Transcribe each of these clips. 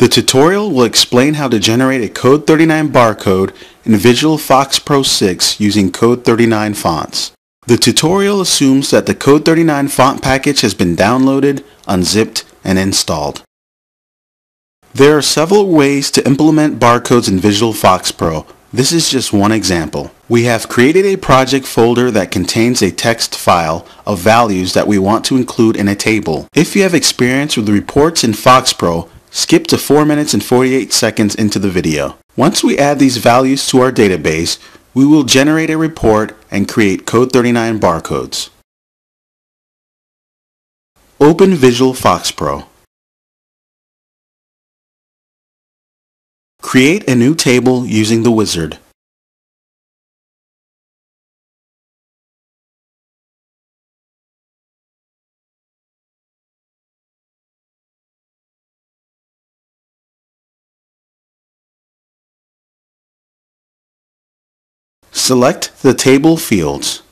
The tutorial will explain how to generate a Code 39 barcode in Visual Fox Pro 6 using Code 39 fonts. The tutorial assumes that the Code 39 font package has been downloaded, unzipped, and installed. There are several ways to implement barcodes in Visual Fox Pro. This is just one example. We have created a project folder that contains a text file of values that we want to include in a table. If you have experience with reports in Fox Pro, skip to 4 minutes and 48 seconds into the video. Once we add these values to our database, we will generate a report and create Code 39 barcodes. Open Visual Fox Pro. Create a new table using the wizard. Select the table fields.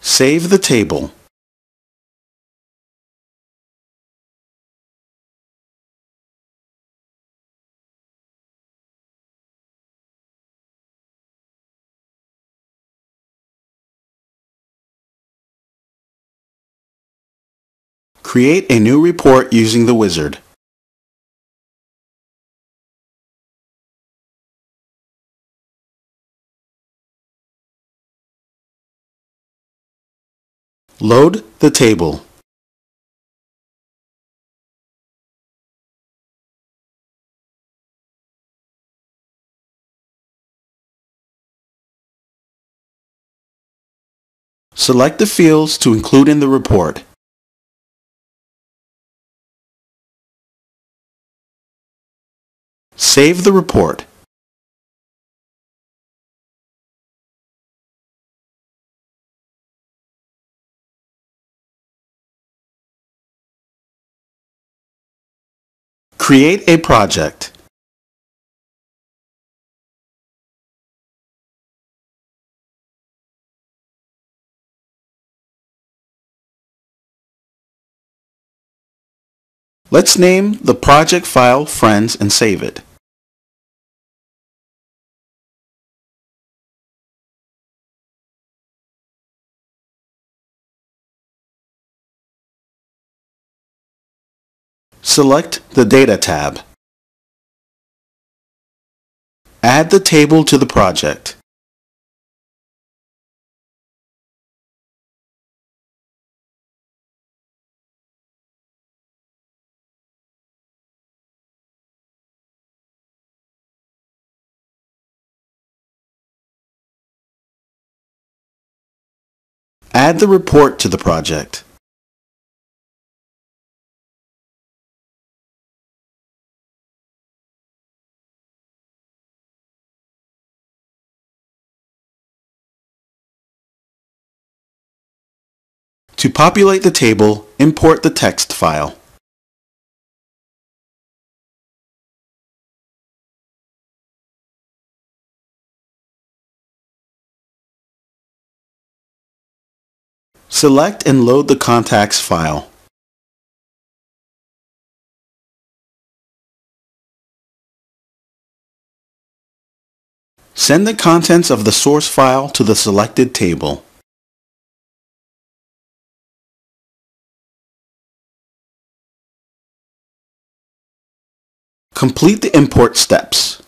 Save the table. Create a new report using the wizard. Load the table. Select the fields to include in the report. Save the report. Create a project. Let's name the project file Friends and save it. Select the Data tab. Add the table to the project. Add the report to the project. To populate the table, import the text file. Select and load the contacts file. Send the contents of the source file to the selected table. Complete the import steps.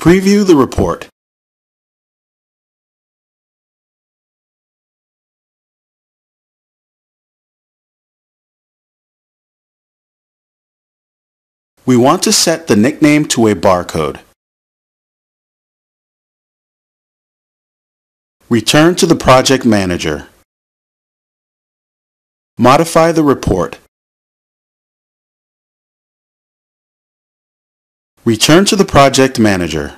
Preview the report. We want to set the nickname to a barcode. Return to the project manager. Modify the report. Return to the Project Manager.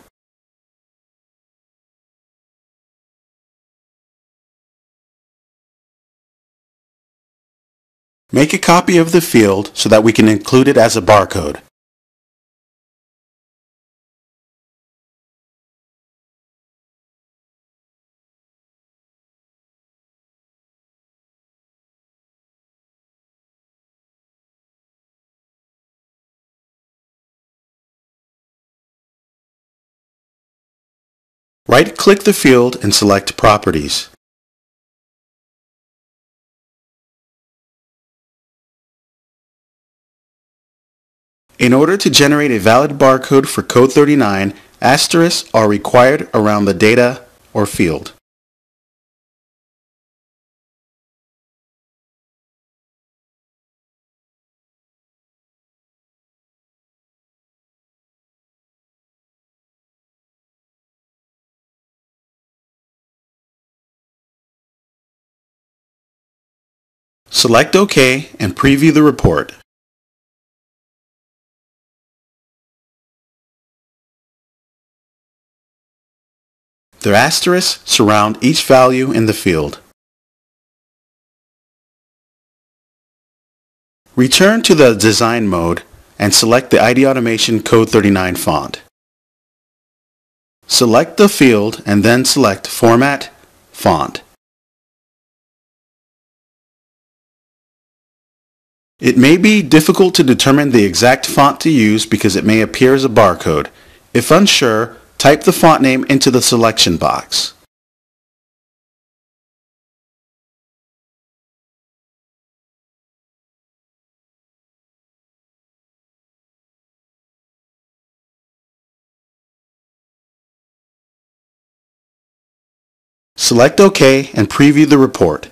Make a copy of the field so that we can include it as a barcode. Right-click the field and select Properties. In order to generate a valid barcode for code 39, asterisks are required around the data or field. Select OK and preview the report. The asterisks surround each value in the field. Return to the Design mode and select the IDAutomation Code 39 font. Select the field and then select Format, Font. It may be difficult to determine the exact font to use because it may appear as a barcode. If unsure, type the font name into the selection box. Select OK and preview the report.